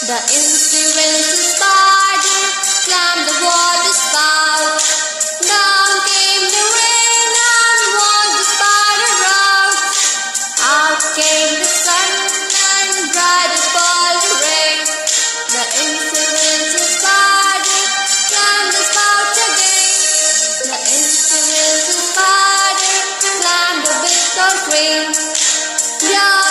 The Incy Wincy spider climbed the water spout. Down came the rain and washed the spider out. Out came the sun and dried up all the rain. The Incy Wincy spider climbed the spout again. The Incy Wincy spider climbed the big tall tree. Yeah.